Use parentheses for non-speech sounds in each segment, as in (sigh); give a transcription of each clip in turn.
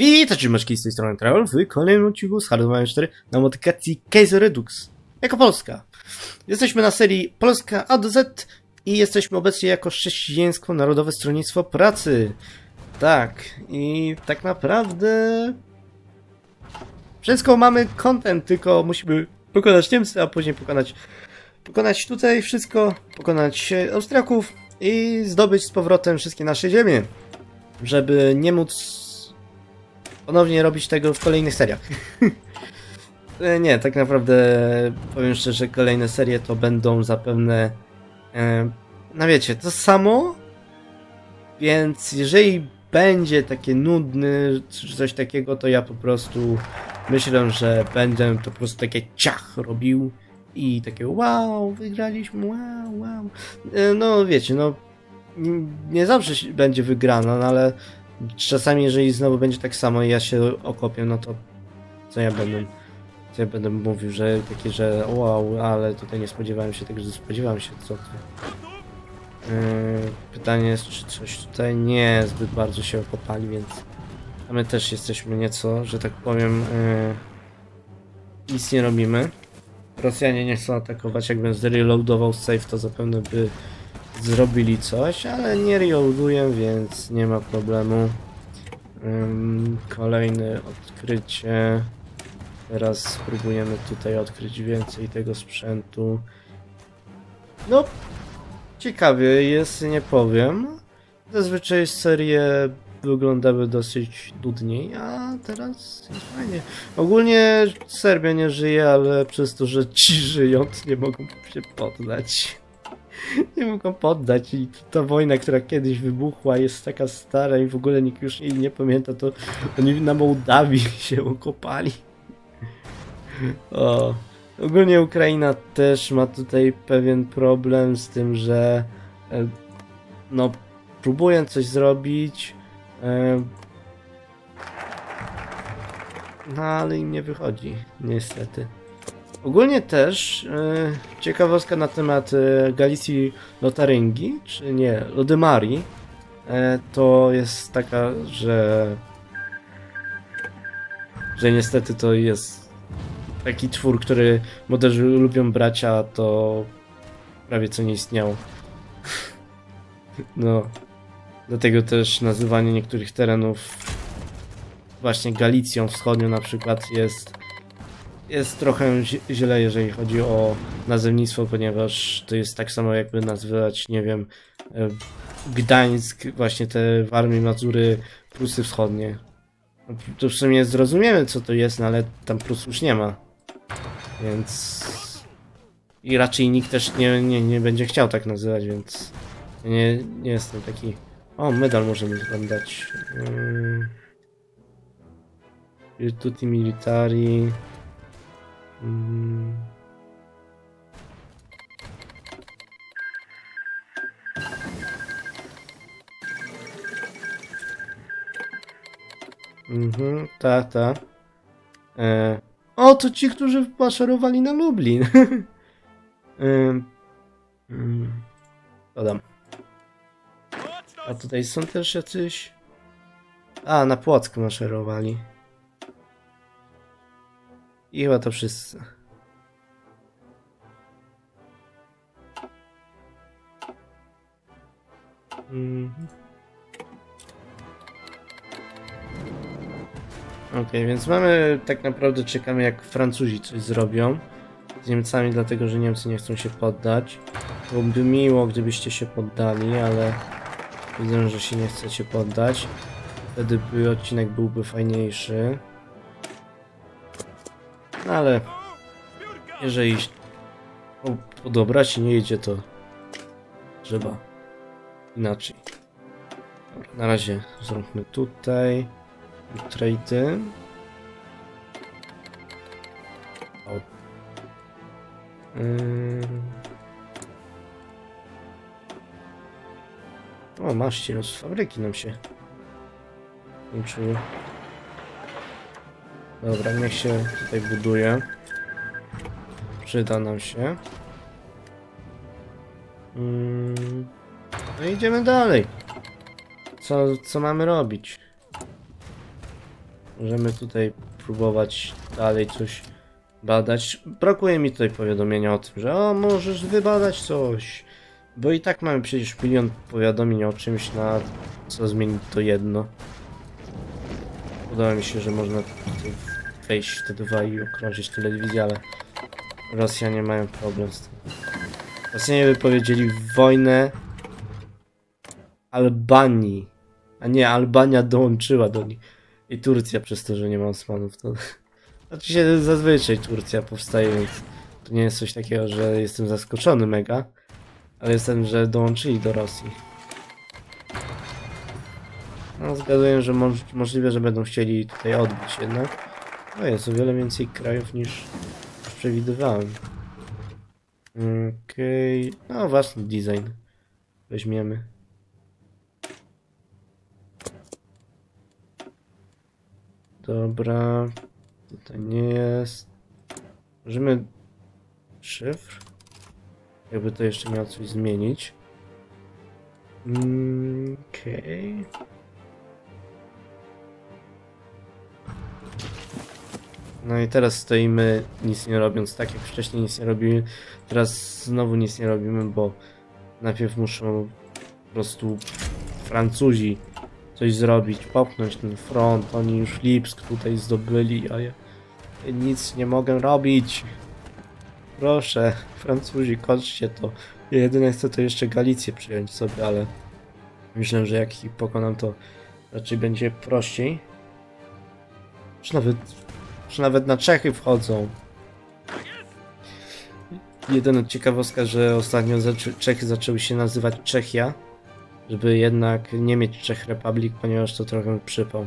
Witajcie maczki z tej strony Travel w kolejnym odcinku z Hardware 4 na modyfikacji Case Redux jako Polska. Jesteśmy na serii Polska A do Z i jesteśmy obecnie jako chrześcijaństwo Narodowe Stronnictwo Pracy. Tak, i tak naprawdę wszystko mamy content, tylko musimy pokonać Niemcy, a później pokonać pokonać tutaj wszystko, pokonać Austriaków i zdobyć z powrotem wszystkie nasze ziemie, żeby nie móc ponownie robić tego w kolejnych seriach. (laughs) E, nie, tak naprawdę powiem szczerze, kolejne serie to będą zapewne e, no wiecie, to samo więc jeżeli będzie takie nudny czy coś takiego, to ja po prostu myślę, że będę to po prostu takie ciach robił i takie wow, wygraliśmy, wow, wow. E, no wiecie, no nie zawsze będzie wygrana, no ale czasami jeżeli znowu będzie tak samo i ja się okopię, no to co ja będę co ja będę mówił, że takie, że wow, ale tutaj nie spodziewałem się tego, że spodziewałem się, co ty. Yy, pytanie jest, czy coś tutaj nie zbyt bardzo się okopali, więc a my też jesteśmy nieco, że tak powiem, yy, nic nie robimy. Rosjanie nie chcą atakować, jakbym zreloadował save, to zapewne by zrobili coś, ale nie reloaduję, więc nie ma problemu. Um, kolejne odkrycie. Teraz spróbujemy tutaj odkryć więcej tego sprzętu. No, ciekawie jest, nie powiem. Zazwyczaj serie wyglądały dosyć nudniej, a teraz jest fajnie. Ogólnie Serbia nie żyje, ale przez to, że ci żyją, to nie mogą się poddać. (laughs) nie mogą poddać i ta wojna, która kiedyś wybuchła jest taka stara i w ogóle nikt już jej nie pamięta, to oni na Mołdawii (laughs) się okopali. O. Ogólnie Ukraina też ma tutaj pewien problem z tym, że e, no próbuję coś zrobić e, no ale im nie wychodzi, niestety. Ogólnie też e, ciekawostka na temat e, Galicji Lotaryngi, czy nie, Lodymarii, e, to jest taka, że że niestety to jest taki twór, który moderzy lubią brać, a to prawie co nie istniało. no, dlatego też nazywanie niektórych terenów właśnie Galicją Wschodnią na przykład jest jest trochę źle, jeżeli chodzi o nazewnictwo, ponieważ to jest tak samo jakby nazywać, nie wiem, e, Gdańsk, właśnie te Warmii, Mazury, Prusy Wschodnie. No, to w sumie zrozumiemy co to jest, no ale tam Prus już nie ma. Więc... I raczej nikt też nie, nie, nie będzie chciał tak nazywać, więc... Nie, nie jestem taki... O, medal możemy tam dać. Virtuti Militari... Mm. Mhm, ta, ta. E... O, to ci, którzy maszerowali na Lublin. (laughs) e... mm. A tutaj są też jacyś... A, na Płocku maszerowali. I chyba to wszyscy. Mhm. Więc mamy, tak naprawdę czekamy jak Francuzi coś zrobią z Niemcami, dlatego że Niemcy nie chcą się poddać. Byłoby miło, gdybyście się poddali, ale widzę, że się nie chcecie poddać. Wtedy by odcinek byłby fajniejszy. No ale jeżeli podobra się nie idzie, to trzeba inaczej. Dobra, na razie zróbmy tutaj trade. O, masz ci z fabryki nam się kończyły. Dobra, niech się tutaj buduje. Przyda nam się. Mm. No idziemy dalej. Co, co mamy robić? Możemy tutaj próbować dalej coś badać. Brakuje mi tutaj powiadomienia o tym, że o, możesz wybadać coś. Bo i tak mamy przecież milion powiadomień o czymś, na co zmienić to jedno. Podoba mi się, że można wejść w te dwa i okrążyć telewizję, ale Rosjanie mają problem z tym. Rosjanie wypowiedzieli wojnę Albanii, a nie, Albania dołączyła do nich. I Turcja przez to, że nie ma Osmanów. To... Znaczy się zazwyczaj Turcja powstaje, więc to nie jest coś takiego, że jestem zaskoczony mega. Ale jestem, że dołączyli do Rosji. No, zgaduję, że moż możliwe, że będą chcieli tutaj odbić jednak. No jest o wiele więcej krajów niż przewidywałem. Okej, okay. no własny design weźmiemy. Dobra, tutaj nie jest. Możemy szyfr? Jakby to jeszcze miało coś zmienić. Mm, okej. Okay. No i teraz stoimy nic nie robiąc, tak jak wcześniej nic nie robimy. Teraz znowu nic nie robimy, bo najpierw muszą po prostu Francuzi coś zrobić, popchnąć ten front. Oni już Lipsk tutaj zdobyli, a ja nic nie mogę robić. Proszę, Francuzi, kończcie to. Ja jedyne chcę to jeszcze Galicję przyjąć sobie, ale myślę, że jak ich pokonam, to raczej będzie prościej. Czy nawet, czy nawet na Czechy wchodzą. Jedyna ciekawostka, że ostatnio Czechy zaczęły się nazywać Czechia, żeby jednak nie mieć Czech Republic, ponieważ to trochę przypał.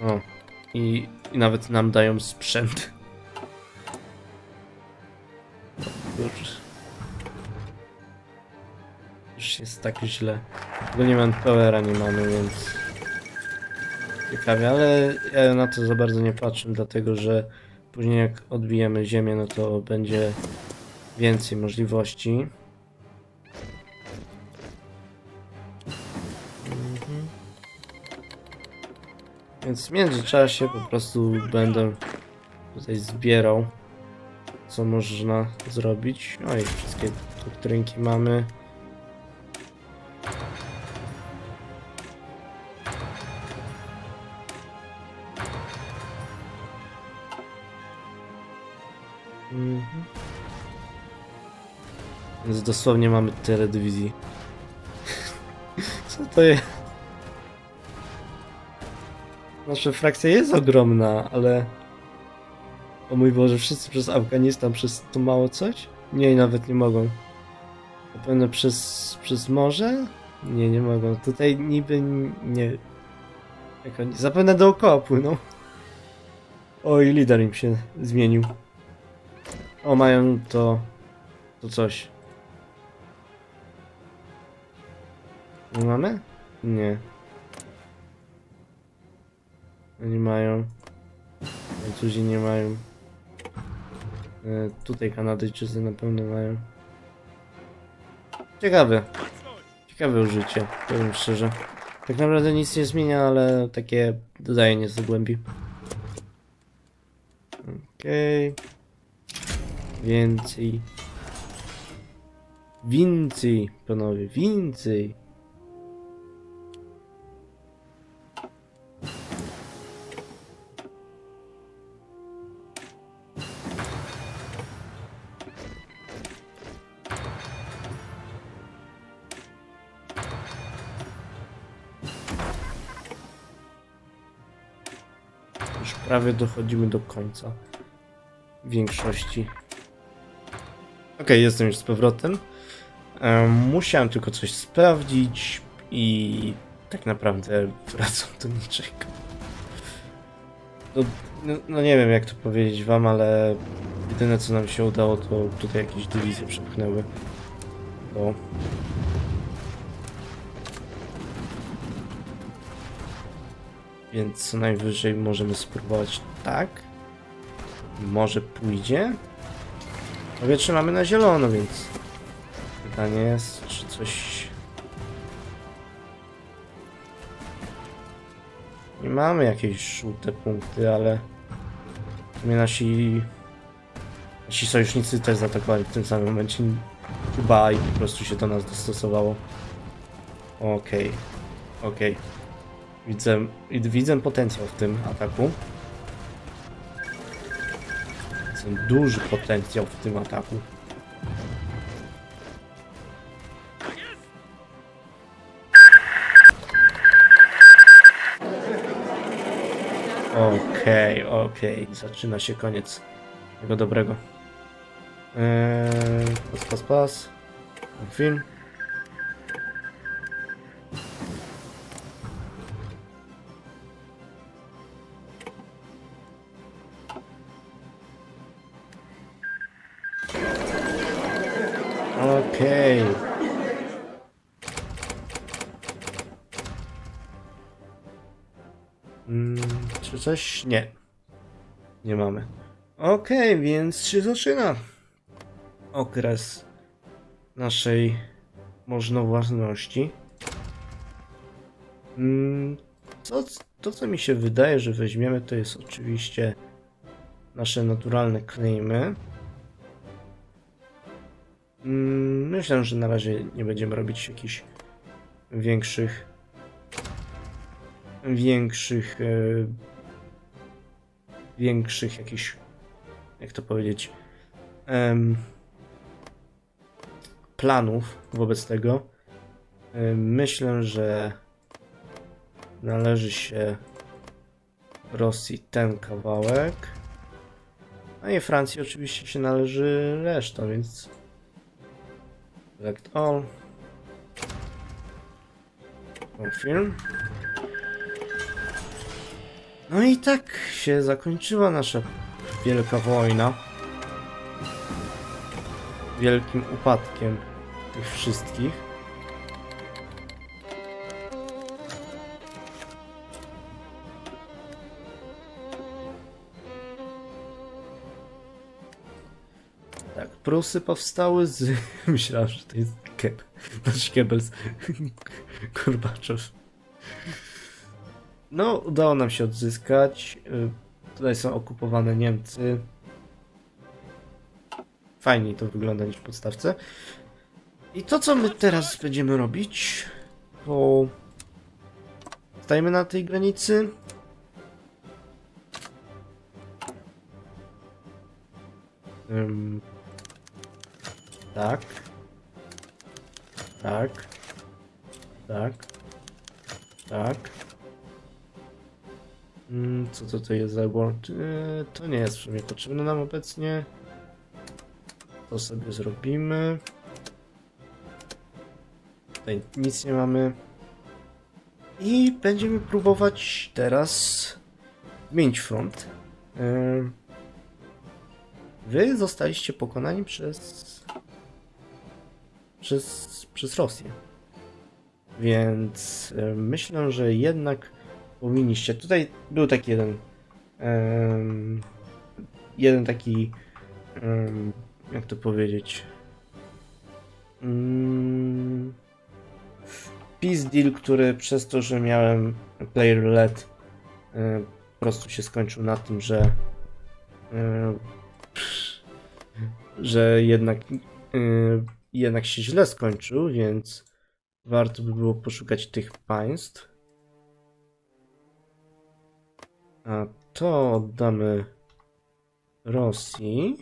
O, i, i nawet nam dają sprzęt. Już jest tak źle. Bo nie mam powera, nie mamy, więc... Ciekawie, ale ja na to za bardzo nie patrzę, dlatego że później jak odbijemy ziemię, no to będzie więcej możliwości. Więc w międzyczasie po prostu będę tutaj zbierał co można zrobić. No i wszystkie doktrynki mamy. Mhm. Więc dosłownie mamy tyle dywizji. (laughs) Co to jest? Nasza frakcja jest ogromna, ale... O mój Boże, wszyscy przez Afganistan, przez to mało coś? Nie, nawet nie mogą. Na pewno przez, przez morze? Nie, nie mogą. Tutaj niby nie... Jak oni... Zapewne dookoła płyną. Oj, lider im się zmienił. O, mają to... To coś. Mamy? Nie. Oni mają. Francuzi nie mają. E, tutaj Kanadyjczycy na pewno mają. Ciekawe. Ciekawe użycie, powiem szczerze. Tak naprawdę nic nie zmienia, ale takie dodaje nieco głębi. Okej. Okay. Więcej. Więcej, panowie, więcej. Już prawie dochodzimy do końca. Większości. Ok, jestem już z powrotem. Musiałem tylko coś sprawdzić i tak naprawdę wracam do niczego. No, no, no, nie wiem jak to powiedzieć wam, ale jedyne co nam się udało to tutaj jakieś dywizje przepchnęły. Bo Więc co najwyżej możemy spróbować tak. Może pójdzie. Powietrze mamy na zielono, więc pytanie jest, czy coś... Nie mamy jakieś żółte punkty, ale w nasi, nasi sojusznicy też zaatakowali w tym samym momencie chyba i po prostu się do nas dostosowało. Okej, okej. Widzę, widzę potencjał w tym ataku. Duży potencjał w tym ataku. Okej, okej. Zaczyna się koniec tego dobrego. Eee, pas, pas, pas. Film. Coś? Nie. Nie mamy. Okej, więc się zaczyna okres naszej możnowładności. Mm, co, to, co mi się wydaje, że weźmiemy, to jest oczywiście nasze naturalne claimy. Mm, Myślę, że na razie nie będziemy robić jakichś większych większych e, większych jakichś jak to powiedzieć em, planów wobec tego. Em, Myślę, że należy się Rosji ten kawałek. A i Francji oczywiście się należy reszta, więc select all. Confirm. No i tak się zakończyła nasza wielka wojna. Wielkim upadkiem tych wszystkich. Tak, Prusy powstały z... (laughs) Myślałem, że to jest Keb... Nasz Goebbels. (laughs) Gorbaczow. No, udało nam się odzyskać. Y, Tutaj są okupowane Niemcy. Fajniej to wygląda niż w podstawce. I to, co my teraz będziemy robić, to stajemy na tej granicy. Ym, tak. Tak. Tak. Tak. Mm, Co to to jest za word? Yy, To nie jest w sumie potrzebne nam obecnie. To sobie zrobimy. Tutaj nic nie mamy. I będziemy próbować teraz zmienić front. Yy, Wy zostaliście pokonani przez przez, przez Rosję. Więc yy, myślę, że jednak powinniście. Tutaj był taki jeden. em, jeden taki. em, jak to powiedzieć? Mm, peace deal, który przez to, że miałem player led, e, po prostu się skończył na tym, że. e, że jednak. e, jednak się źle skończył, więc warto by było poszukać tych państw. A to oddamy Rosji.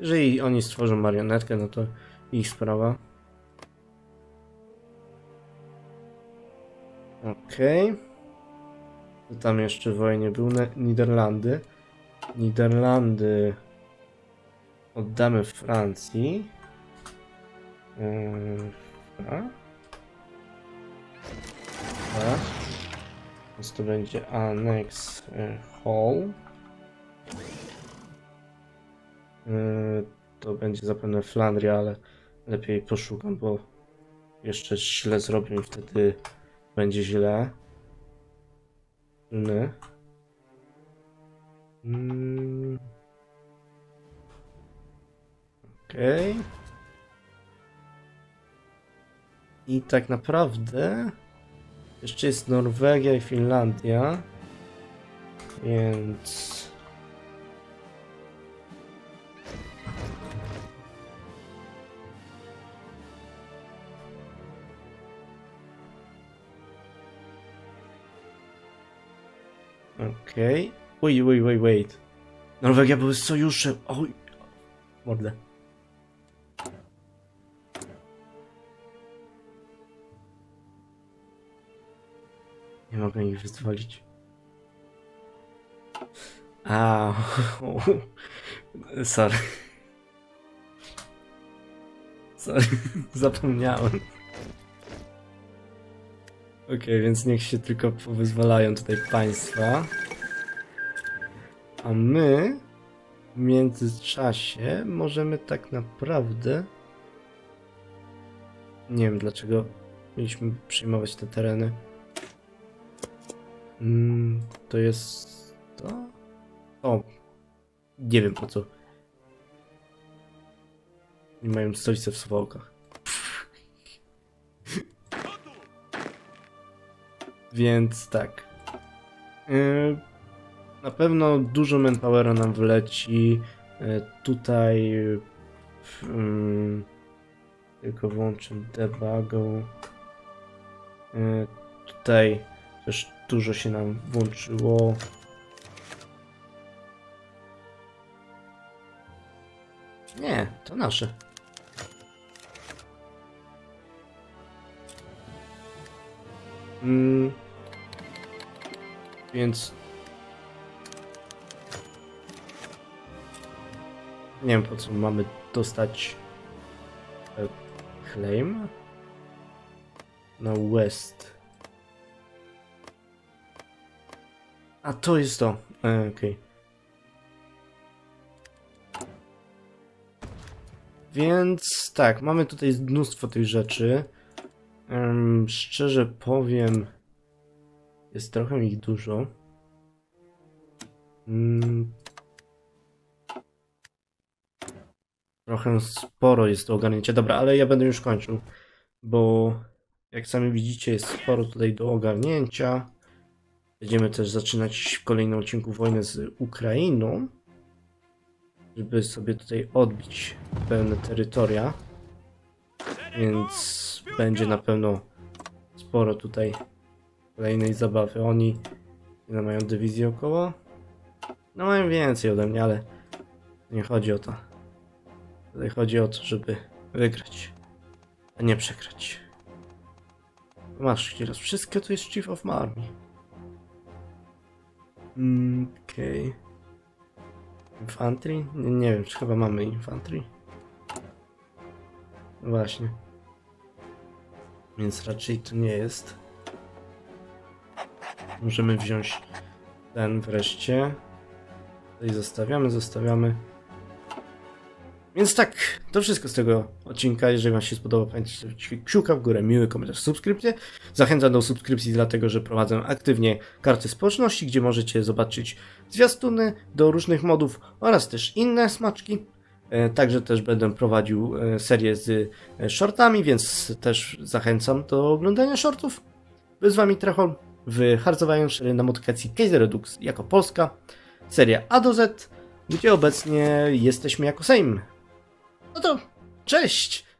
Jeżeli oni stworzą marionetkę, no to ich sprawa. Okej. To Tam jeszcze wojnie był Niderlandy. Niderlandy oddamy Francji. Yy. Więc to będzie Annex y, Hall. Yy, to będzie zapewne Flandria, ale lepiej poszukam, bo jeszcze źle zrobię i wtedy będzie źle. Ny. Mm. Okej. I tak naprawdę jeszcze jest Norwegia i Finlandia. Więc... Okej. Wait, wait, wait, wait. Norwegia były sojuszem. Oj. Mordę. Nie mogę ich wyzwolić. A, (laughs) sorry. Sorry, (laughs) zapomniałem. Okej, więc niech się tylko powyzwalają tutaj państwa. A my w międzyczasie możemy tak naprawdę. Nie wiem dlaczego mieliśmy przyjmować te tereny. Mm, to jest to? O, nie wiem po co. Nie mają stolicy w Suwałkach. Więc tak. Yy, na pewno dużo manpowera nam wleci. Yy, tutaj yy, tylko włączę debugą. Tutaj też dużo się nam włączyło. Nie, to nasze. Mm. Więc... Nie wiem po co mamy dostać e, claim na west. A to jest to. E, Okej. Więc tak, mamy tutaj mnóstwo tych rzeczy. Em, szczerze powiem, jest trochę ich dużo. Mm. Trochę sporo jest do ogarnięcia. Dobra, ale ja będę już kończył, bo jak sami widzicie, jest sporo tutaj do ogarnięcia. Będziemy też zaczynać w kolejnym odcinku wojnę z Ukrainą, żeby sobie tutaj odbić pełne terytoria. Więc będzie na pewno sporo tutaj kolejnej zabawy. Oni ile mają dywizję około? No mają więcej ode mnie, ale nie chodzi o to. Tutaj chodzi o to, żeby wygrać, a nie przegrać. Masz teraz wszystko to jest Chief of Army. Okej. Okay. Infantry? Nie, nie wiem, czy chyba mamy infantry. Właśnie. Więc raczej to nie jest. Możemy wziąć ten wreszcie. Tutaj zostawiamy, zostawiamy. Więc tak, to wszystko z tego odcinka. Jeżeli Wam się spodobał, pamiętajcie kciuka w górę, miły komentarz, subskrypcję. Zachęcam do subskrypcji, dlatego że prowadzę aktywnie karty społeczności, gdzie możecie zobaczyć zwiastuny do różnych modów oraz też inne smaczki. E, Także też będę prowadził e, serię z e, shortami, więc też zachęcam do oglądania shortów. By z Wami Trechol w hardzowaniu na modyfikacji Case Redux jako Polska. Seria A do Z, gdzie obecnie jesteśmy jako Sejm. No to cześć!